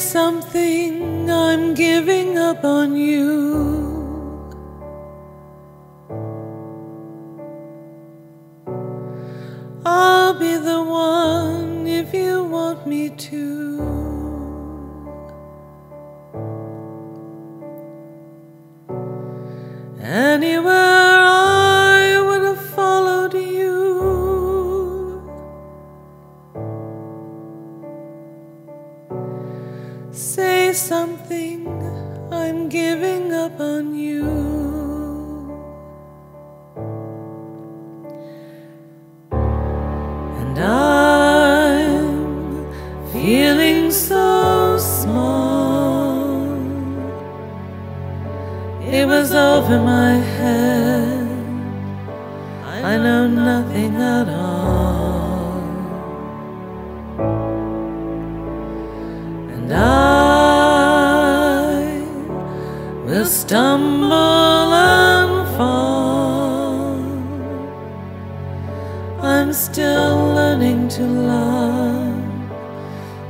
something, I'm giving up on you. I'll be the one if you want me to. Anywhere Say something, I'm giving up on you. And I'm feeling so small. It was over my head. I know nothing at all. Will stumble and fall. I'm still learning to love,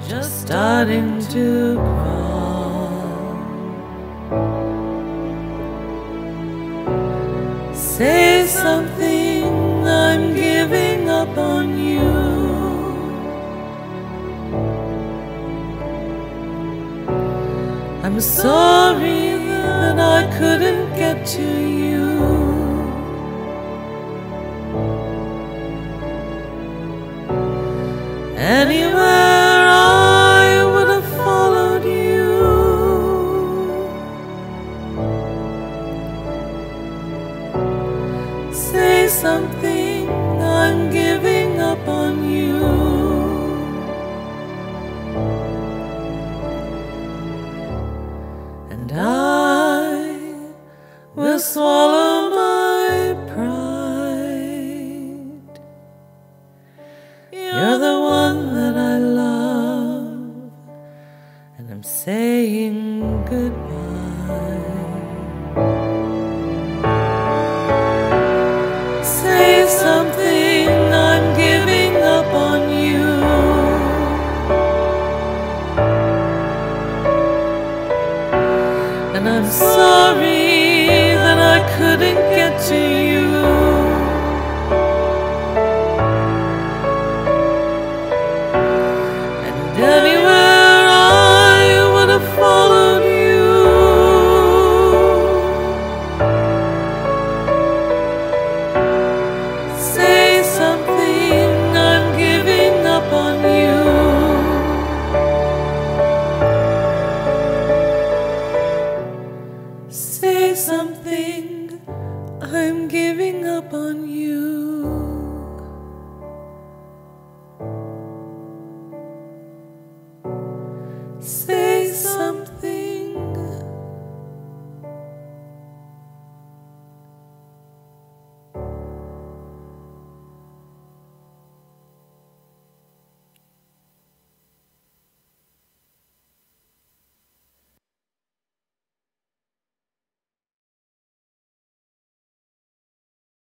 just starting to crawl. Say something, I'm giving up on you. I'm sorry couldn't get to you. Anywhere I would have followed you. Say something, I'm giving up on you. And I will swallow my pride. You're the one that I love, and I'm saying goodbye. Say something, I'm giving up on you. And I'm sorry couldn't